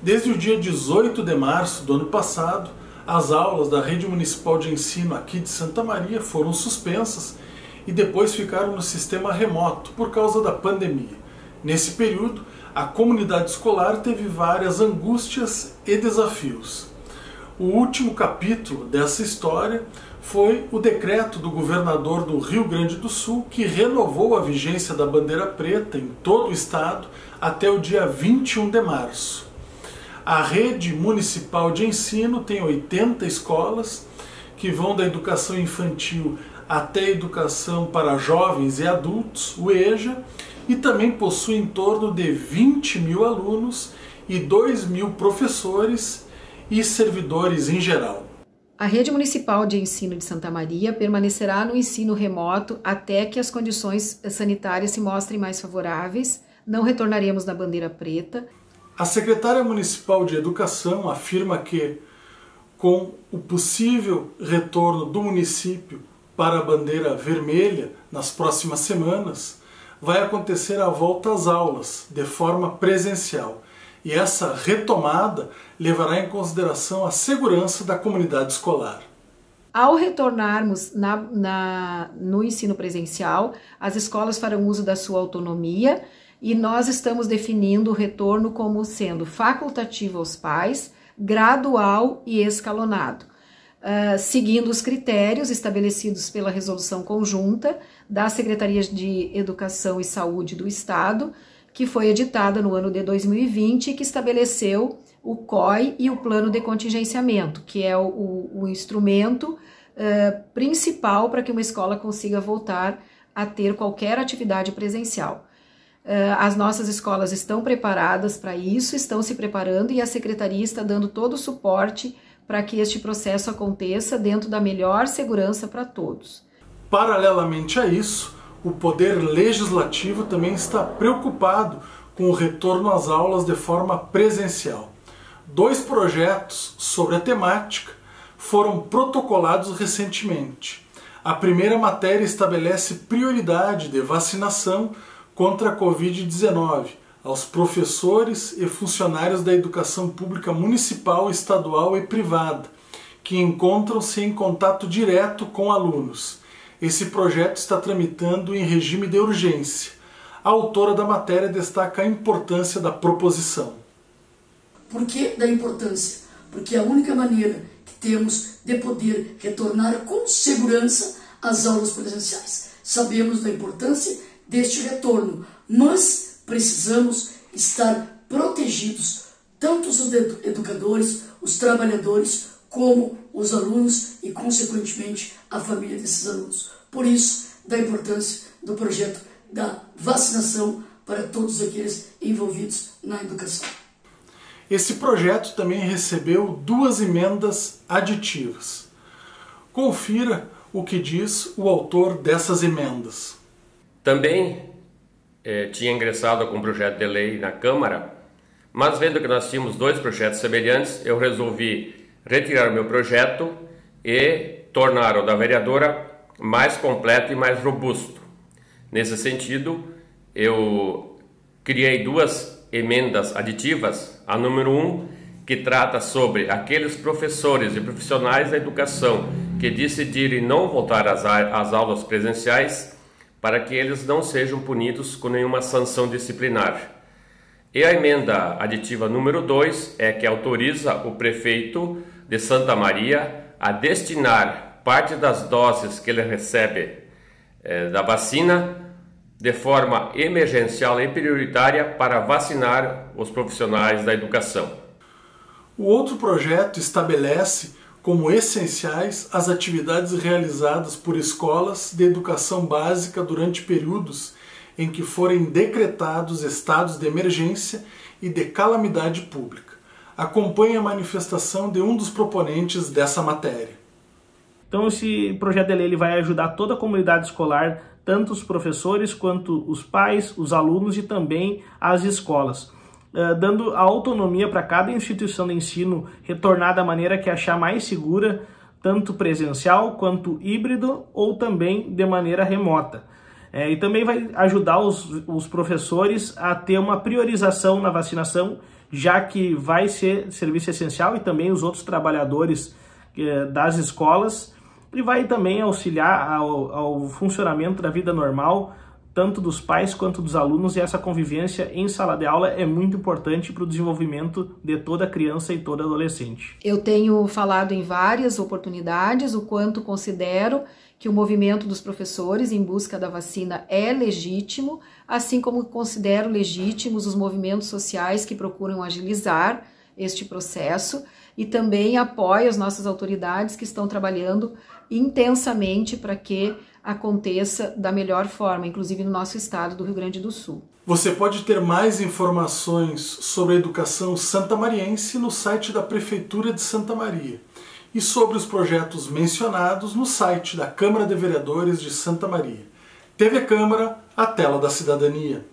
Desde o dia 18 de março do ano passado, as aulas da Rede Municipal de Ensino aqui de Santa Maria foram suspensas e depois ficaram no sistema remoto por causa da pandemia. Nesse período, a comunidade escolar teve várias angústias e desafios. O último capítulo dessa história foi o decreto do governador do Rio Grande do Sul que renovou a vigência da bandeira preta em todo o estado até o dia 21 de março. A rede municipal de ensino tem 80 escolas que vão da educação infantil até a educação para jovens e adultos, o EJA, e também possui em torno de 20 mil alunos e 2 mil professores e servidores em geral. A rede municipal de ensino de Santa Maria permanecerá no ensino remoto até que as condições sanitárias se mostrem mais favoráveis. Não retornaremos na bandeira preta. A secretária municipal de Educação afirma que, com o possível retorno do município para a bandeira vermelha nas próximas semanas, vai acontecer a volta às aulas de forma presencial. E essa retomada levará em consideração a segurança da comunidade escolar. Ao retornarmos na, na, no ensino presencial, as escolas farão uso da sua autonomia e nós estamos definindo o retorno como sendo facultativo aos pais, gradual e escalonado uh, seguindo os critérios estabelecidos pela resolução conjunta das Secretarias de Educação e Saúde do Estado, que foi editada no ano de 2020 e que estabeleceu o COI e o plano de contingenciamento, que é o, o instrumento uh, principal para que uma escola consiga voltar a ter qualquer atividade presencial. Uh, as nossas escolas estão preparadas para isso, estão se preparando e a secretaria está dando todo o suporte para que este processo aconteça dentro da melhor segurança para todos. Paralelamente a isso, o Poder Legislativo também está preocupado com o retorno às aulas de forma presencial. Dois projetos sobre a temática foram protocolados recentemente. A primeira matéria estabelece prioridade de vacinação contra a Covid-19 aos professores e funcionários da educação pública municipal, estadual e privada, que encontram-se em contato direto com alunos. Esse projeto está tramitando em regime de urgência. A autora da matéria destaca a importância da proposição. Por que da importância? Porque é a única maneira que temos de poder retornar com segurança às aulas presenciais. Sabemos da importância deste retorno, mas precisamos estar protegidos, tanto os educadores, os trabalhadores, como os alunos e, consequentemente, a família desses alunos. Por isso, da importância do projeto da vacinação para todos aqueles envolvidos na educação. Esse projeto também recebeu duas emendas aditivas. Confira o que diz o autor dessas emendas. Também eh, tinha ingressado com um projeto de lei na Câmara, mas vendo que nós tínhamos dois projetos semelhantes, eu resolvi retirar o meu projeto e tornar o da vereadora mais completo e mais robusto. Nesse sentido, eu criei duas emendas aditivas. A número um, que trata sobre aqueles professores e profissionais da educação que decidirem não voltar às aulas presenciais para que eles não sejam punidos com nenhuma sanção disciplinar. E a emenda aditiva número 2 é que autoriza o prefeito de Santa Maria a destinar parte das doses que ele recebe eh, da vacina de forma emergencial e prioritária para vacinar os profissionais da educação. O outro projeto estabelece como essenciais as atividades realizadas por escolas de educação básica durante períodos em que forem decretados estados de emergência e de calamidade pública. Acompanhe a manifestação de um dos proponentes dessa matéria. Então esse projeto de lei ele vai ajudar toda a comunidade escolar, tanto os professores quanto os pais, os alunos e também as escolas. Eh, dando a autonomia para cada instituição de ensino retornar da maneira que achar mais segura, tanto presencial quanto híbrido ou também de maneira remota. É, e também vai ajudar os, os professores a ter uma priorização na vacinação, já que vai ser serviço essencial e também os outros trabalhadores eh, das escolas, e vai também auxiliar ao, ao funcionamento da vida normal, tanto dos pais quanto dos alunos, e essa convivência em sala de aula é muito importante para o desenvolvimento de toda criança e toda adolescente. Eu tenho falado em várias oportunidades o quanto considero que o movimento dos professores em busca da vacina é legítimo, assim como considero legítimos os movimentos sociais que procuram agilizar este processo e também apoio as nossas autoridades que estão trabalhando intensamente para que aconteça da melhor forma, inclusive no nosso estado do Rio Grande do Sul. Você pode ter mais informações sobre a educação santamariense no site da Prefeitura de Santa Maria e sobre os projetos mencionados no site da Câmara de Vereadores de Santa Maria. TV Câmara, a tela da cidadania.